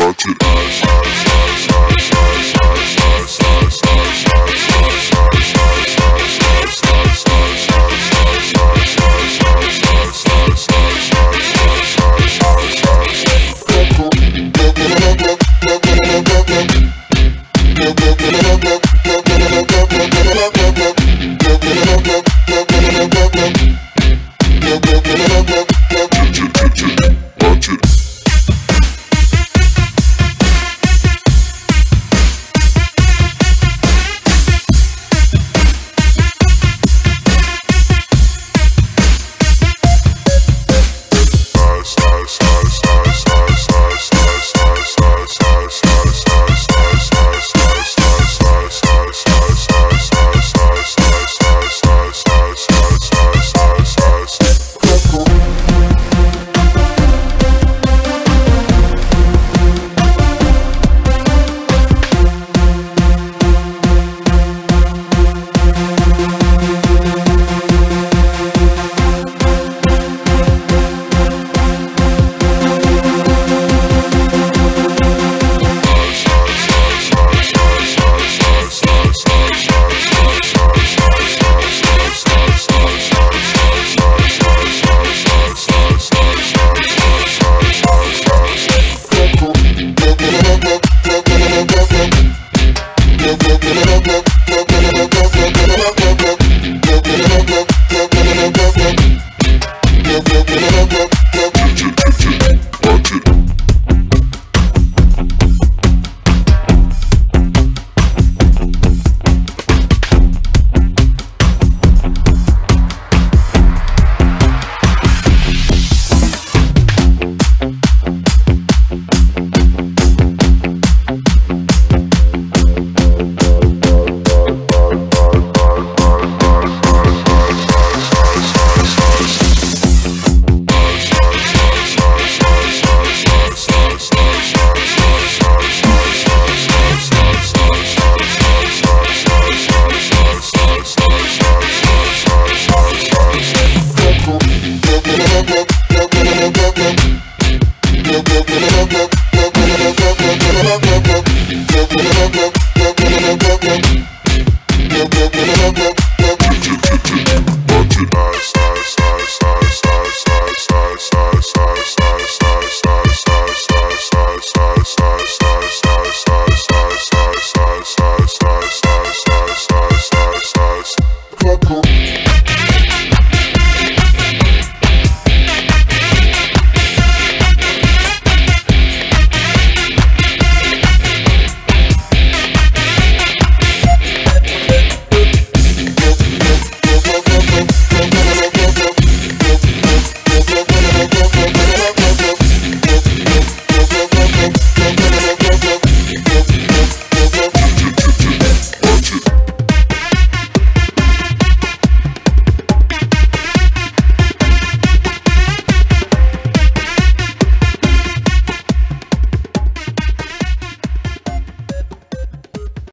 Watch it, eyes, eyes, eyes, eyes. Go, go, go, go, go. stars, stars.